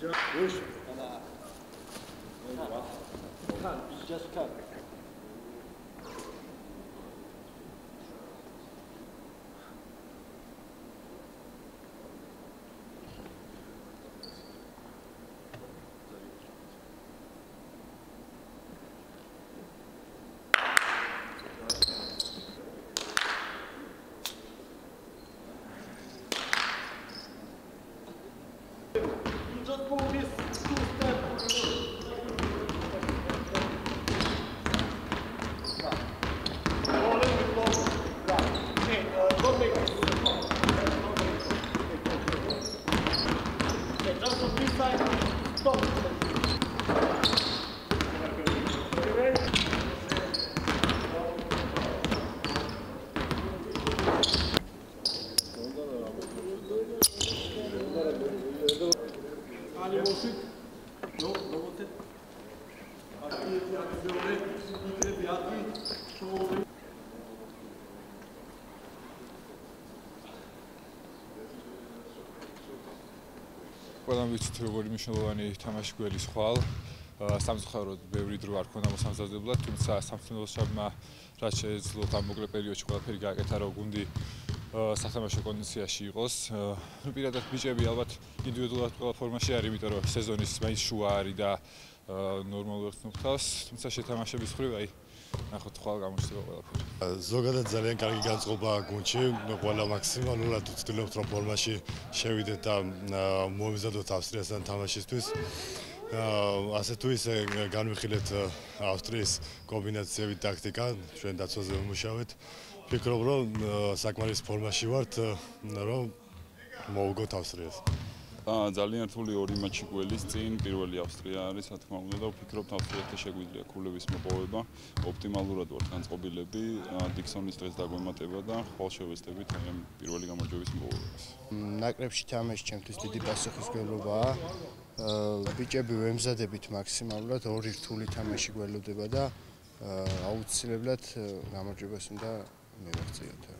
Just, just come. clubes do Yani böyle ikre biati çoğu ყველამ ვიცით როგორი მნიშვნელოვანი თამაში გველის ხვალ. სამწუხაროდ ბევრი დრო არ ქონდა მოსამზადებლად, თუმცა სამწუხაროდმა რაც შეეძლო ამ მოკლე პერიოდში ყველაფერი გააკეთა, რომ გუნდი სათამაშო კონდიციაში იყოს. ნუ პირადად ბიჭები ალბათ ინდივიდუალურად ყველა ფორმაში არის, იმიტომ რომ სეზონის მაინც შუა არის და აა, ნორმალურად ნუხთავს, თუმცა შეთამაშების ხრივ აი ნახოთ ხვალ გამოჩნდება ყველაფერი. ზოგადად ძალიან კარგი განწყობა გუნდში, ყველა მაქსიმალურად ვცდილობთ რომ ფორმაში შევიდეთ და აა, მომიზადოთ ავსტრიასთან თამაშისთვის. ასე თუ ისე განვიხილეთ ავსტრიის კომბინაციები ტაქტიკა, ჩვენ დაცვაზე ვმუშაობთ. ფიქრობ რომ საკმარის ფორმაში ვართ, რომ მოვუგოთ ავსტრიას. ძალიან რთული ორი მატჩი გველის წინ პირველი ავსტრია არის რა თქმა უნდა და ვფიქრობთ ავსტრიასთან შეგვიძლია ქულების მოპოვება ოპტიმალურად ვართ განწყობილები დიქსონის დღეს დაგვემატება და ხვალ შევეცდებით აი ამ პირველი გამარჯვების მოპოვებას. ნაკრებში თამაში ჩემთვის დიდი პასუხისმგებლობაა აა, ბიჭები ვემზადებით მაქსიმალურად ორი რთული თამაში გველოდება და აუცილებლად გამარჯვებას უნდა მივაღწიოთ